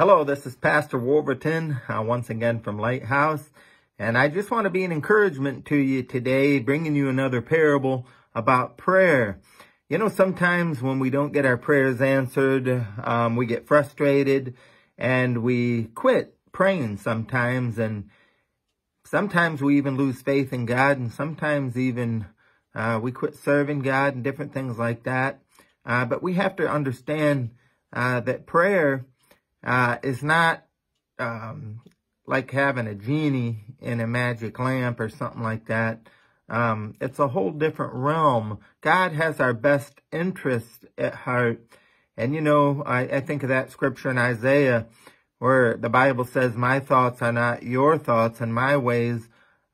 Hello, this is Pastor Wolverton, uh, once again from Lighthouse. And I just want to be an encouragement to you today, bringing you another parable about prayer. You know, sometimes when we don't get our prayers answered, um, we get frustrated and we quit praying sometimes. And sometimes we even lose faith in God and sometimes even uh, we quit serving God and different things like that. Uh, but we have to understand uh, that prayer uh, is not um, like having a genie in a magic lamp or something like that. Um, it's a whole different realm. God has our best interest at heart. And, you know, I, I think of that scripture in Isaiah where the Bible says, my thoughts are not your thoughts and my ways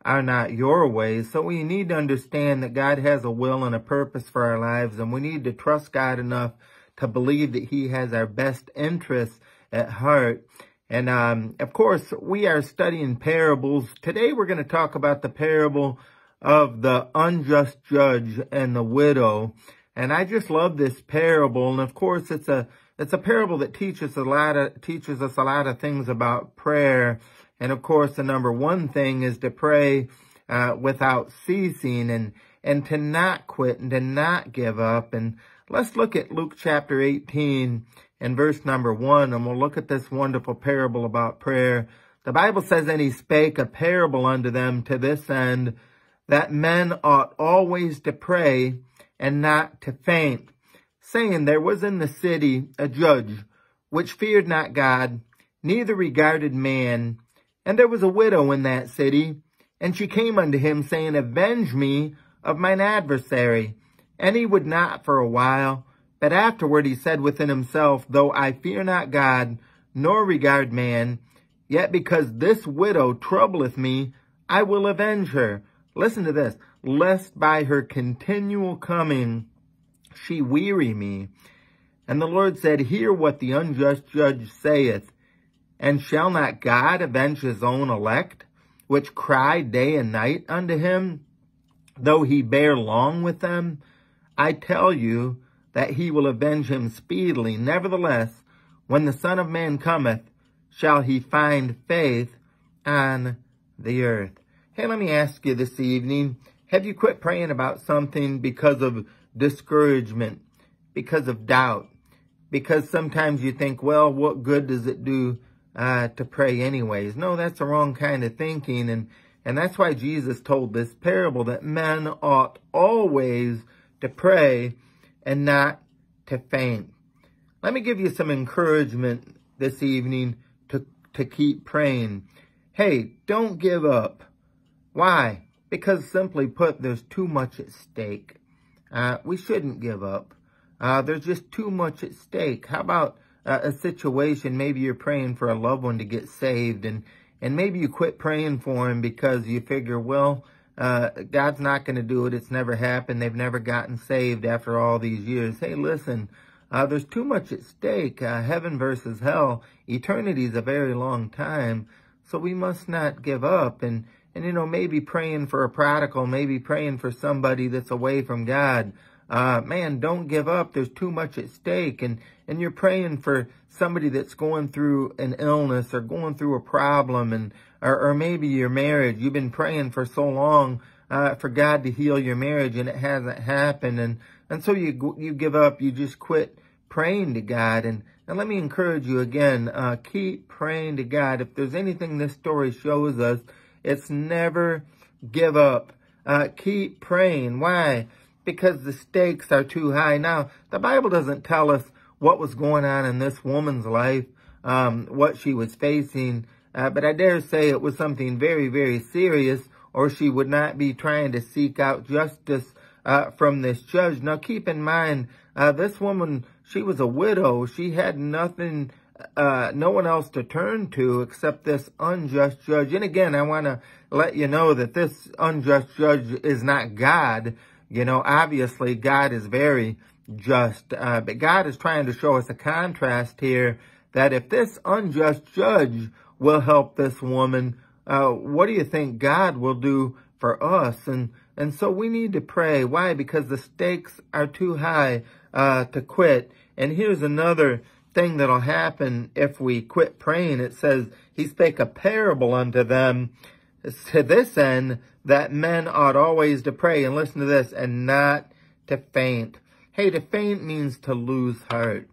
are not your ways. So we need to understand that God has a will and a purpose for our lives, and we need to trust God enough to believe that he has our best interests at heart. And, um, of course, we are studying parables. Today we're going to talk about the parable of the unjust judge and the widow. And I just love this parable. And of course, it's a, it's a parable that teaches a lot of, teaches us a lot of things about prayer. And of course, the number one thing is to pray, uh, without ceasing and, and to not quit and to not give up. And let's look at Luke chapter 18 and verse number one, and we'll look at this wonderful parable about prayer. The Bible says, And he spake a parable unto them to this end, that men ought always to pray and not to faint, saying, There was in the city a judge, which feared not God, neither regarded man. And there was a widow in that city, and she came unto him, saying, Avenge me of mine adversary. And he would not for a while. But afterward he said within himself, Though I fear not God, nor regard man, yet because this widow troubleth me, I will avenge her. Listen to this. Lest by her continual coming she weary me. And the Lord said, Hear what the unjust judge saith. And shall not God avenge his own elect, which cry day and night unto him, though he bear long with them? I tell you, that he will avenge him speedily. Nevertheless, when the Son of Man cometh, shall he find faith on the earth. Hey, let me ask you this evening, have you quit praying about something because of discouragement, because of doubt, because sometimes you think, well, what good does it do uh, to pray anyways? No, that's the wrong kind of thinking. And, and that's why Jesus told this parable that men ought always to pray and not to faint. Let me give you some encouragement this evening to, to keep praying. Hey, don't give up. Why? Because simply put, there's too much at stake. Uh, we shouldn't give up. Uh, there's just too much at stake. How about uh, a situation, maybe you're praying for a loved one to get saved and, and maybe you quit praying for him because you figure, well, uh, God's not going to do it. It's never happened. They've never gotten saved after all these years. Hey, listen, uh, there's too much at stake. Uh, heaven versus hell. Eternity is a very long time. So we must not give up. And, and, you know, maybe praying for a prodigal, maybe praying for somebody that's away from God. Uh, man, don't give up. There's too much at stake. And, and you're praying for somebody that's going through an illness or going through a problem and, or, or maybe your marriage. You've been praying for so long, uh, for God to heal your marriage and it hasn't happened. And, and so you, you give up. You just quit praying to God. And, and let me encourage you again, uh, keep praying to God. If there's anything this story shows us, it's never give up. Uh, keep praying. Why? Because the stakes are too high. Now, the Bible doesn't tell us what was going on in this woman's life, um, what she was facing. Uh, but I dare say it was something very, very serious, or she would not be trying to seek out justice uh, from this judge. Now, keep in mind, uh, this woman, she was a widow. She had nothing, uh, no one else to turn to except this unjust judge. And again, I want to let you know that this unjust judge is not God. You know, obviously, God is very just. Uh, but God is trying to show us a contrast here that if this unjust judge will help this woman, uh, what do you think God will do for us? And, and so we need to pray. Why? Because the stakes are too high uh, to quit. And here's another thing that'll happen if we quit praying. It says, he spake a parable unto them to this end that men ought always to pray, and listen to this, and not to faint. Hey, to faint means to lose heart.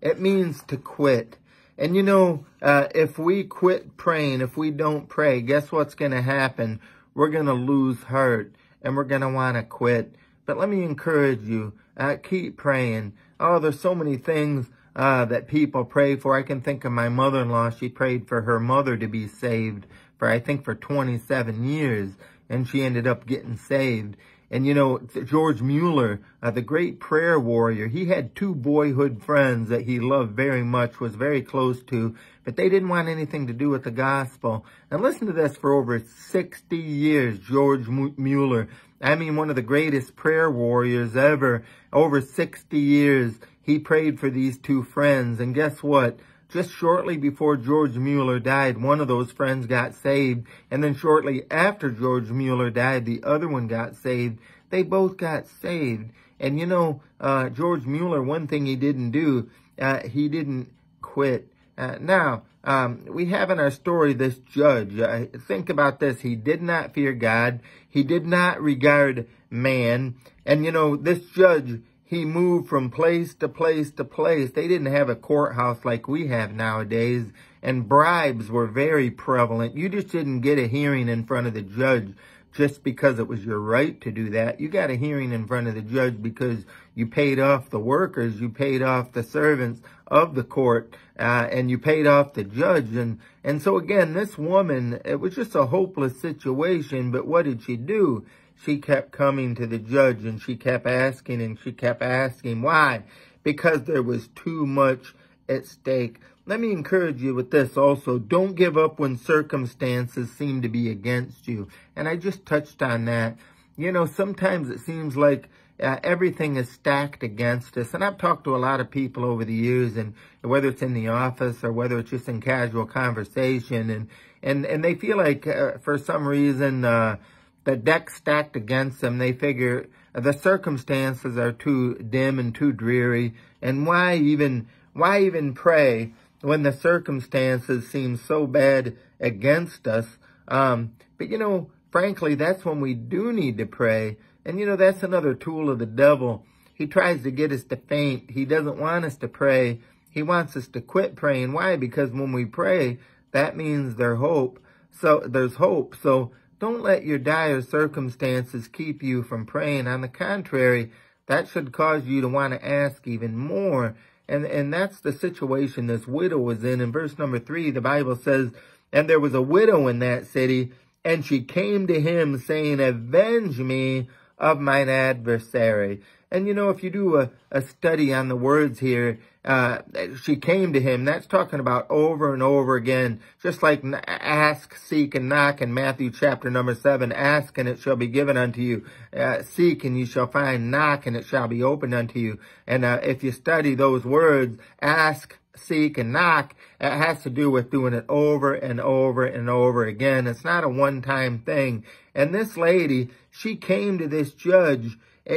It means to quit. And you know, uh, if we quit praying, if we don't pray, guess what's going to happen? We're going to lose heart and we're going to want to quit. But let me encourage you, uh, keep praying. Oh, there's so many things uh, that people pray for. I can think of my mother-in-law. She prayed for her mother to be saved for, I think, for 27 years. And she ended up getting saved. And, you know, George Mueller, uh, the great prayer warrior, he had two boyhood friends that he loved very much, was very close to, but they didn't want anything to do with the gospel. And listen to this, for over 60 years, George Mueller, I mean, one of the greatest prayer warriors ever, over 60 years, he prayed for these two friends. And guess what? Just shortly before George Mueller died, one of those friends got saved. And then shortly after George Mueller died, the other one got saved. They both got saved. And you know, uh, George Mueller, one thing he didn't do, uh, he didn't quit. Uh, now, um, we have in our story this judge. Uh, think about this. He did not fear God. He did not regard man. And you know, this judge, he moved from place to place to place. They didn't have a courthouse like we have nowadays, and bribes were very prevalent. You just didn't get a hearing in front of the judge just because it was your right to do that. You got a hearing in front of the judge because you paid off the workers, you paid off the servants of the court, uh, and you paid off the judge. And, and so again, this woman, it was just a hopeless situation, but what did she do? She kept coming to the judge and she kept asking and she kept asking. Why? Because there was too much at stake. Let me encourage you with this also. Don't give up when circumstances seem to be against you. And I just touched on that. You know, sometimes it seems like uh, everything is stacked against us. And I've talked to a lot of people over the years, and whether it's in the office or whether it's just in casual conversation, and and and they feel like uh, for some reason uh, the deck stacked against them. They figure the circumstances are too dim and too dreary. And why even, why even pray when the circumstances seem so bad against us? Um, but you know, frankly, that's when we do need to pray. And you know, that's another tool of the devil. He tries to get us to faint. He doesn't want us to pray. He wants us to quit praying. Why? Because when we pray, that means there's hope. So there's hope. So don't let your dire circumstances keep you from praying. On the contrary, that should cause you to want to ask even more. And, and that's the situation this widow was in. In verse number three, the Bible says, And there was a widow in that city, and she came to him saying, Avenge me of mine adversary. And you know, if you do a, a study on the words here, uh, she came to him. That's talking about over and over again, just like ask, seek, and knock in Matthew chapter number seven. Ask and it shall be given unto you. Uh, seek and you shall find. Knock and it shall be opened unto you. And uh, if you study those words, ask, seek, and knock, it has to do with doing it over and over and over again. It's not a one-time thing. And this lady, she came to this judge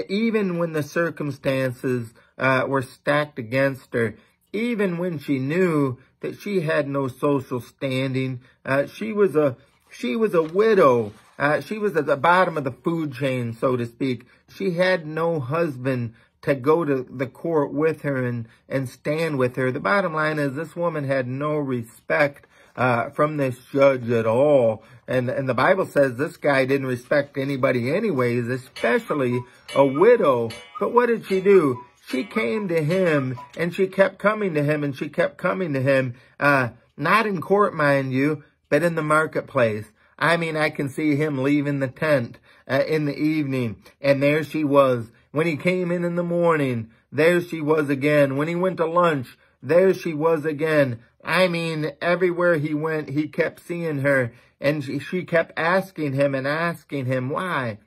even when the circumstances uh, were stacked against her, even when she knew that she had no social standing. Uh, she was a she was a widow. Uh, she was at the bottom of the food chain, so to speak. She had no husband to go to the court with her and, and stand with her. The bottom line is this woman had no respect uh, from this judge at all. And, and the Bible says this guy didn't respect anybody anyways, especially a widow. But what did she do? She came to him and she kept coming to him and she kept coming to him, uh, not in court, mind you, but in the marketplace. I mean, I can see him leaving the tent uh, in the evening and there she was. When he came in in the morning, there she was again. When he went to lunch, there she was again. I mean, everywhere he went, he kept seeing her and she, she kept asking him and asking him why.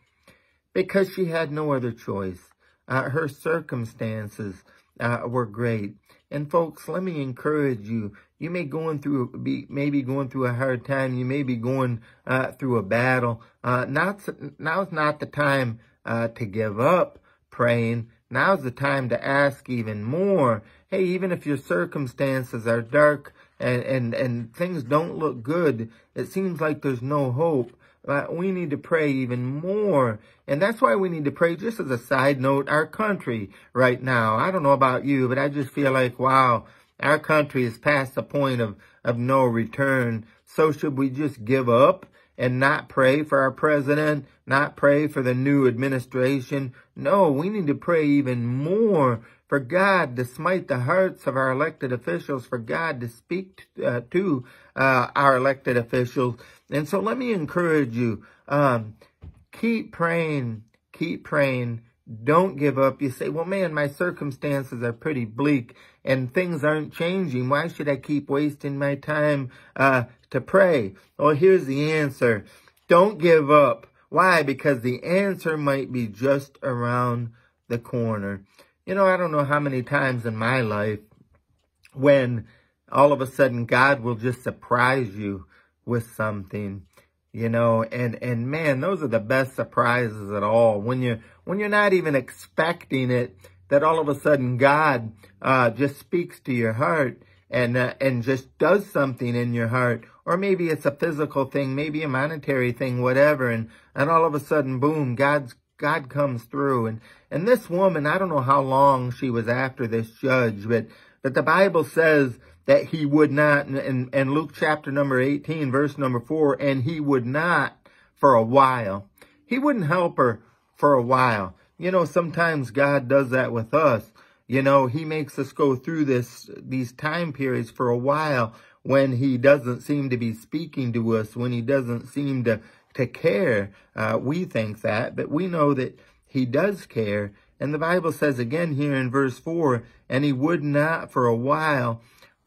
Because she had no other choice. Uh, her circumstances uh, were great. And folks, let me encourage you. You may going through, be maybe going through a hard time. You may be going uh, through a battle. Uh, not now's not the time uh, to give up praying. Now's the time to ask even more. Hey, even if your circumstances are dark and, and, and things don't look good, it seems like there's no hope. But we need to pray even more. And that's why we need to pray, just as a side note, our country right now. I don't know about you, but I just feel like, wow, our country is past the point of, of no return. So should we just give up and not pray for our president, not pray for the new administration? No, we need to pray even more for God to smite the hearts of our elected officials, for God to speak uh, to uh, our elected officials. And so let me encourage you, um, keep praying, keep praying. Don't give up. You say, well, man, my circumstances are pretty bleak and things aren't changing. Why should I keep wasting my time uh, to pray? Well, here's the answer. Don't give up. Why? Because the answer might be just around the corner. You know, I don't know how many times in my life when all of a sudden God will just surprise you with something, you know, and, and man, those are the best surprises at all. When you, when you're not even expecting it, that all of a sudden God, uh, just speaks to your heart and, uh, and just does something in your heart. Or maybe it's a physical thing, maybe a monetary thing, whatever. And, and all of a sudden, boom, God's God comes through. And, and this woman, I don't know how long she was after this judge, but, but the Bible says that he would not, and, in Luke chapter number 18, verse number 4, and he would not for a while. He wouldn't help her for a while. You know, sometimes God does that with us. You know, he makes us go through this, these time periods for a while when he doesn't seem to be speaking to us, when he doesn't seem to to care. Uh, we think that, but we know that he does care. And the Bible says again here in verse 4, and he would not for a while,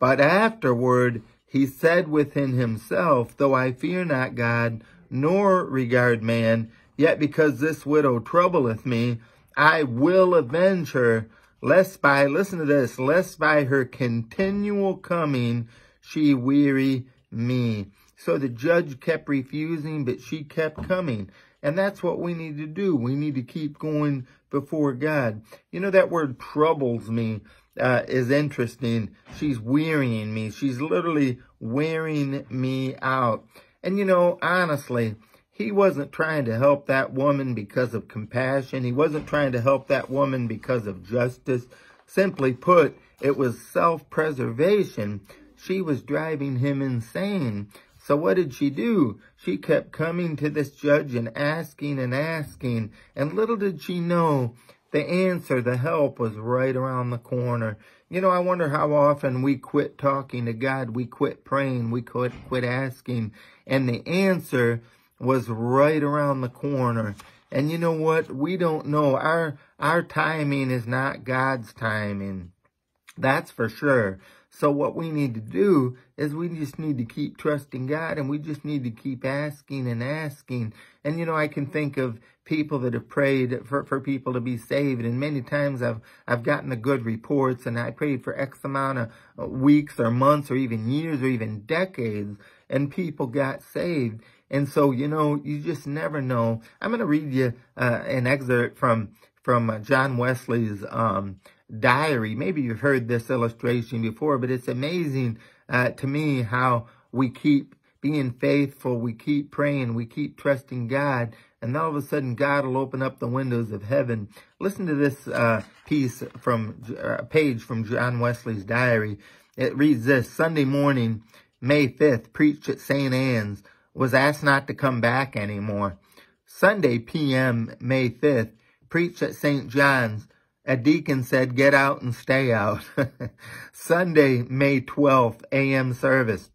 but afterward he said within himself, Though I fear not God, nor regard man, yet because this widow troubleth me, I will avenge her, lest by, listen to this, lest by her continual coming she weary me. So the judge kept refusing, but she kept coming. And that's what we need to do. We need to keep going before God. You know, that word troubles me uh, is interesting. She's wearying me. She's literally wearing me out. And you know, honestly, he wasn't trying to help that woman because of compassion. He wasn't trying to help that woman because of justice. Simply put, it was self-preservation. She was driving him insane. So what did she do? She kept coming to this judge and asking and asking. And little did she know the answer, the help was right around the corner. You know, I wonder how often we quit talking to God, we quit praying, we quit, quit asking, and the answer was right around the corner. And you know what? We don't know. Our, our timing is not God's timing. That's for sure. So what we need to do is we just need to keep trusting God and we just need to keep asking and asking. And, you know, I can think of people that have prayed for, for people to be saved. And many times I've, I've gotten the good reports and I prayed for X amount of uh, weeks or months or even years or even decades and people got saved. And so, you know, you just never know. I'm going to read you uh, an excerpt from from uh, John Wesley's um, diary. Maybe you've heard this illustration before, but it's amazing uh, to me how we keep being faithful, we keep praying, we keep trusting God, and all of a sudden God will open up the windows of heaven. Listen to this uh, piece from a uh, page from John Wesley's diary. It reads this, Sunday morning, May 5th, preached at St. Anne's, was asked not to come back anymore. Sunday p.m., May 5th, preached at St. John's, a deacon said, get out and stay out. Sunday, May 12th, AM service.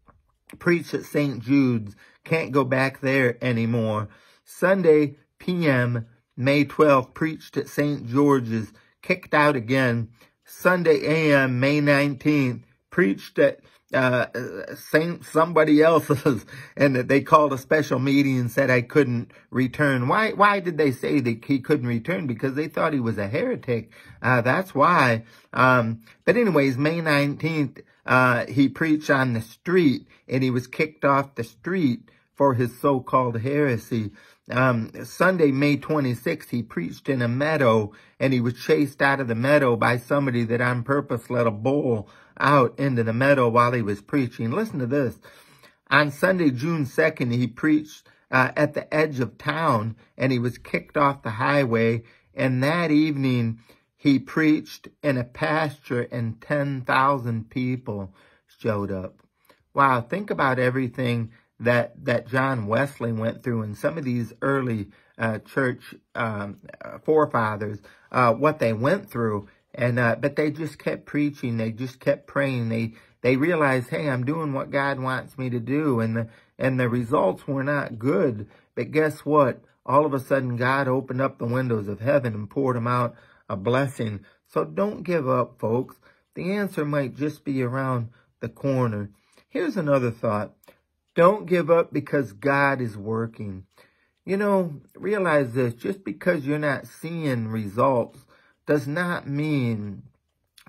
Preach at St. Jude's. Can't go back there anymore. Sunday, PM, May 12th, preached at St. George's. Kicked out again. Sunday AM, May 19th, preached at uh, Saint somebody else's, and that they called a special meeting and said I couldn't return. Why? Why did they say that he couldn't return? Because they thought he was a heretic. Uh, that's why. Um, but anyways, May nineteenth, uh, he preached on the street, and he was kicked off the street for his so-called heresy. Um, Sunday, May 26th, he preached in a meadow and he was chased out of the meadow by somebody that on purpose let a bull out into the meadow while he was preaching. Listen to this. On Sunday, June 2nd, he preached uh, at the edge of town and he was kicked off the highway. And that evening, he preached in a pasture and 10,000 people showed up. Wow, think about everything that that John Wesley went through and some of these early uh, church um, forefathers, uh, what they went through. And uh, but they just kept preaching. They just kept praying. They they realized, hey, I'm doing what God wants me to do, and the and the results were not good. But guess what? All of a sudden, God opened up the windows of heaven and poured them out a blessing. So don't give up, folks. The answer might just be around the corner. Here's another thought. Don't give up because God is working. You know, realize this, just because you're not seeing results does not mean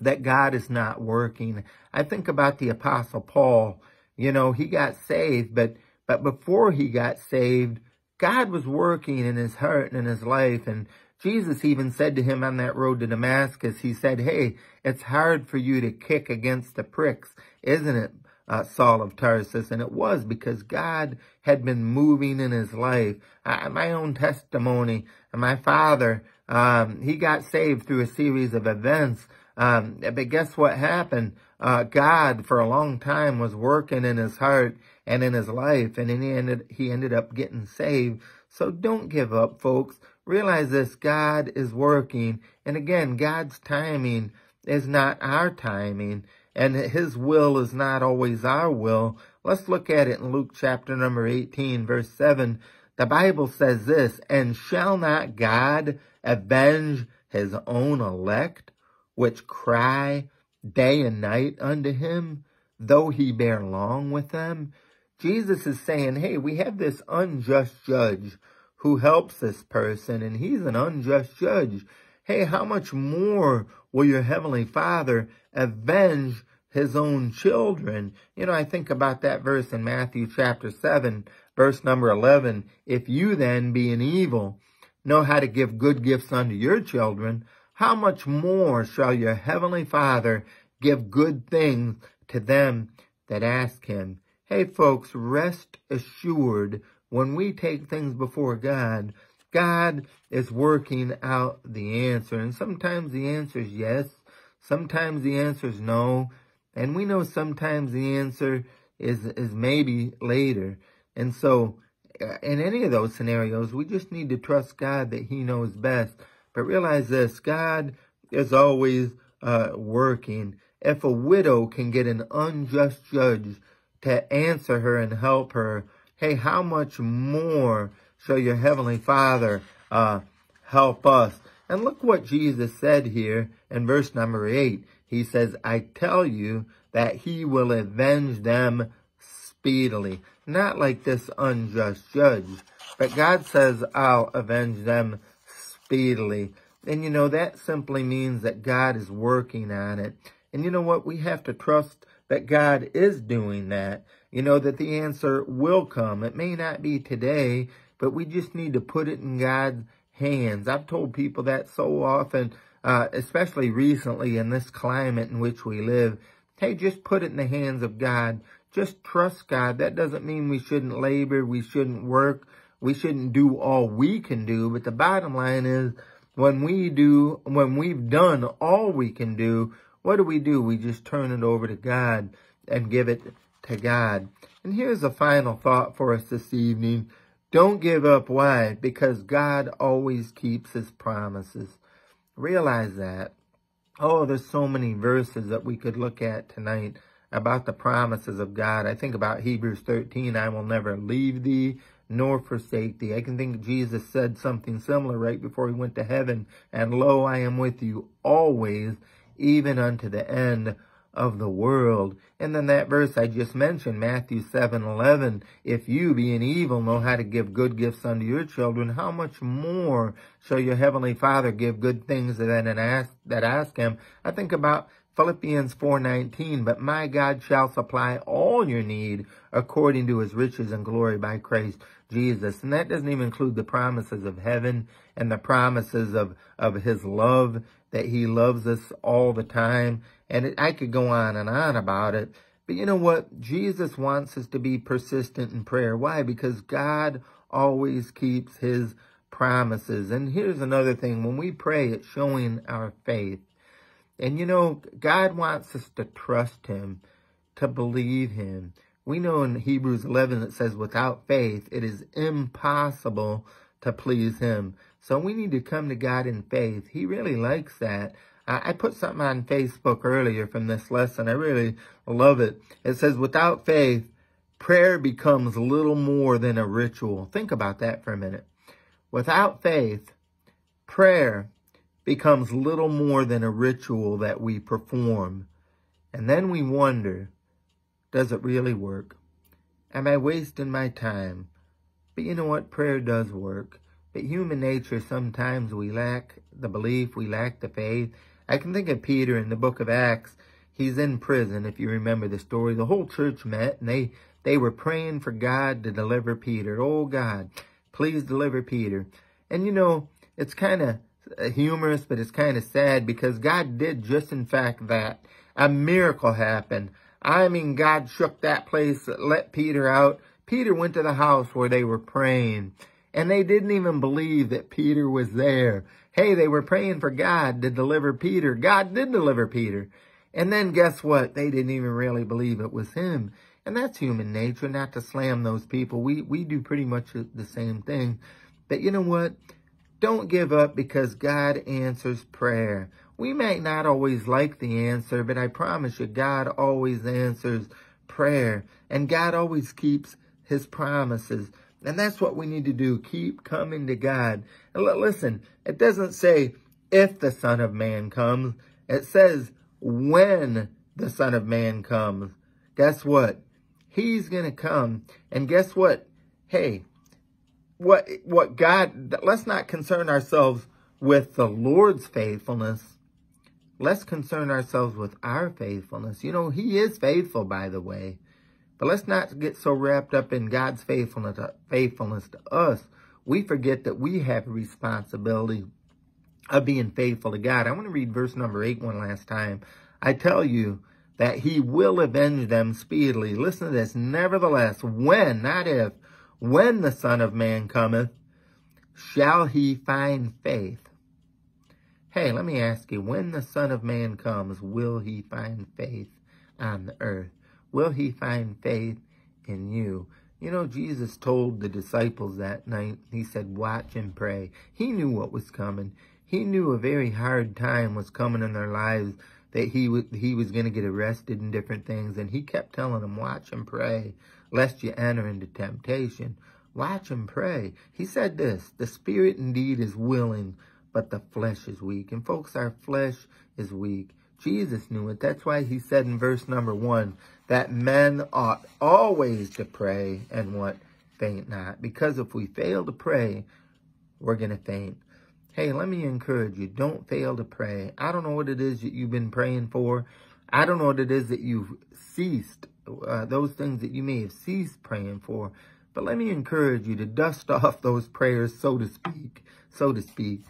that God is not working. I think about the apostle Paul. You know, he got saved, but, but before he got saved, God was working in his heart and in his life. And Jesus even said to him on that road to Damascus, he said, hey, it's hard for you to kick against the pricks, isn't it? uh, Saul of Tarsus, and it was because God had been moving in his life. Uh, my own testimony, and my father, um, he got saved through a series of events, um, but guess what happened? Uh, God, for a long time, was working in his heart and in his life, and then he ended, he ended up getting saved. So don't give up, folks. Realize this, God is working, and again, God's timing is not our timing and his will is not always our will. Let's look at it in Luke chapter number 18, verse 7. The Bible says this, And shall not God avenge his own elect, which cry day and night unto him, though he bear long with them? Jesus is saying, hey, we have this unjust judge who helps this person, and he's an unjust judge. Hey, how much more will your heavenly Father avenge his own children? You know, I think about that verse in Matthew chapter 7, verse number 11. If you then, being evil, know how to give good gifts unto your children, how much more shall your heavenly Father give good things to them that ask him? Hey, folks, rest assured when we take things before God, God is working out the answer. And sometimes the answer is yes. Sometimes the answer is no. And we know sometimes the answer is, is maybe later. And so in any of those scenarios, we just need to trust God that he knows best. But realize this, God is always uh, working. If a widow can get an unjust judge to answer her and help her, hey, how much more shall your heavenly Father uh, help us? And look what Jesus said here in verse number 8. He says, I tell you that he will avenge them speedily. Not like this unjust judge, but God says, I'll avenge them speedily. And you know, that simply means that God is working on it. And you know what? We have to trust that God is doing that. You know, that the answer will come. It may not be today, but we just need to put it in God's hands. I've told people that so often, uh, especially recently in this climate in which we live. Hey, just put it in the hands of God. Just trust God. That doesn't mean we shouldn't labor, we shouldn't work, we shouldn't do all we can do. But the bottom line is, when we do, when we've done all we can do, what do we do? We just turn it over to God and give it to God. And here's a final thought for us this evening. Don't give up. Why? Because God always keeps his promises. Realize that. Oh, there's so many verses that we could look at tonight about the promises of God. I think about Hebrews 13, I will never leave thee nor forsake thee. I can think Jesus said something similar right before he went to heaven. And lo, I am with you always, even unto the end of the world. And then that verse I just mentioned, Matthew 7, 11, if you, being evil, know how to give good gifts unto your children, how much more shall your heavenly Father give good things that ask, that ask him? I think about Philippians 4.19, but my God shall supply all your need according to his riches and glory by Christ Jesus. And that doesn't even include the promises of heaven and the promises of, of his love, that he loves us all the time. And it, I could go on and on about it. But you know what? Jesus wants us to be persistent in prayer. Why? Because God always keeps his promises. And here's another thing. When we pray, it's showing our faith. And you know, God wants us to trust him, to believe him. We know in Hebrews 11 it says, without faith, it is impossible to please him. So we need to come to God in faith. He really likes that. I put something on Facebook earlier from this lesson. I really love it. It says, without faith, prayer becomes little more than a ritual. Think about that for a minute. Without faith, prayer becomes little more than a ritual that we perform. And then we wonder, does it really work? Am I wasting my time? But you know what? Prayer does work. But human nature, sometimes we lack the belief, we lack the faith. I can think of Peter in the book of Acts. He's in prison, if you remember the story. The whole church met, and they, they were praying for God to deliver Peter. Oh, God, please deliver Peter. And, you know, it's kind of Uh, humorous, but it's kind of sad because God did just in fact that. A miracle happened. I mean, God shook that place, let Peter out. Peter went to the house where they were praying, and they didn't even believe that Peter was there. Hey, they were praying for God to deliver Peter. God did deliver Peter. And then guess what? They didn't even really believe it was him. And that's human nature, not to slam those people. We, we do pretty much the same thing. But you know what? Don't give up because God answers prayer. We might not always like the answer, but I promise you, God always answers prayer. And God always keeps his promises. And that's what we need to do. Keep coming to God. And listen, it doesn't say if the Son of Man comes. It says when the Son of Man comes. Guess what? He's going to come. And guess what? Hey, what, what God, let's not concern ourselves with the Lord's faithfulness let's concern ourselves with our faithfulness. You know, he is faithful, by the way. But let's not get so wrapped up in God's faithfulness, faithfulness to us. We forget that we have a responsibility of being faithful to God. I want to read verse number 8 one last time. I tell you that he will avenge them speedily. Listen to this. Nevertheless, when, not if, when the Son of Man cometh, shall he find faith Hey, let me ask you, when the Son of Man comes, will he find faith on the earth? Will he find faith in you? You know, Jesus told the disciples that night, he said, watch and pray. He knew what was coming. He knew a very hard time was coming in their lives, that he, he was going to get arrested and different things. And he kept telling them, watch and pray, lest you enter into temptation. Watch and pray. He said this, the spirit indeed is willing, but the flesh is weak. And folks, our flesh is weak. Jesus knew it. That's why he said in verse number one that men ought always to pray and what? Faint not. Because if we fail to pray, we're going to faint. Hey, let me encourage you. Don't fail to pray. I don't know what it is that you've been praying for. I don't know what it is that you've ceased, uh, those things that you may have ceased praying for. But let me encourage you to dust off those prayers, so to speak, so to speak,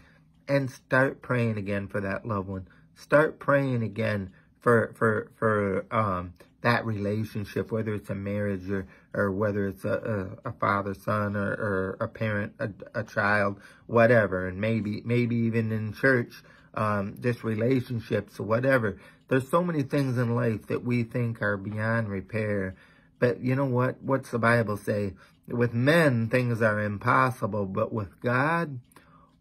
and start praying again for that loved one. Start praying again for for for um that relationship, whether it's a marriage or or whether it's a a, a father son or, or a parent a, a child, whatever, and maybe maybe even in church, um, just relationships, whatever. There's so many things in life that we think are beyond repair. But you know what? What's the Bible say? With men, things are impossible, but with God,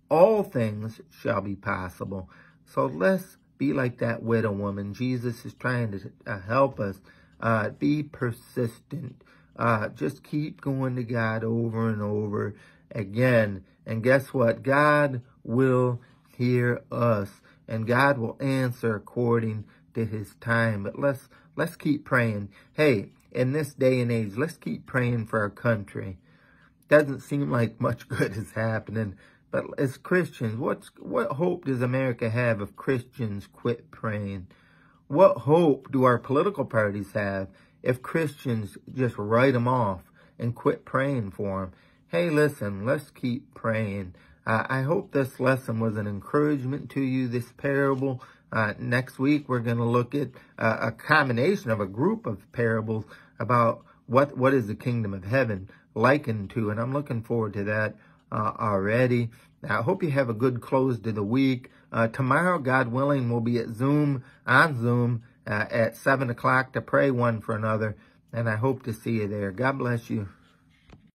all things shall be possible. So let's be like that widow woman. Jesus is trying to uh, help us uh, be persistent. Uh, just keep going to God over and over again. And guess what? God will hear us and God will answer according to his time. But let's, let's keep praying. Hey, in this day and age, let's keep praying for our country. Doesn't seem like much good is happening. But as Christians, what's, what hope does America have if Christians quit praying? What hope do our political parties have if Christians just write them off and quit praying for them? Hey, listen, let's keep praying. Uh, I hope this lesson was an encouragement to you, this parable. Uh, next week, we're going to look at uh, a combination of a group of parables about what, what is the kingdom of heaven likened to. And I'm looking forward to that uh, already. I hope you have a good close to the week. Uh, tomorrow, God willing, we'll be at Zoom, on Zoom, uh, at 7 o'clock to pray one for another. And I hope to see you there. God bless you.